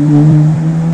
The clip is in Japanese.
うん。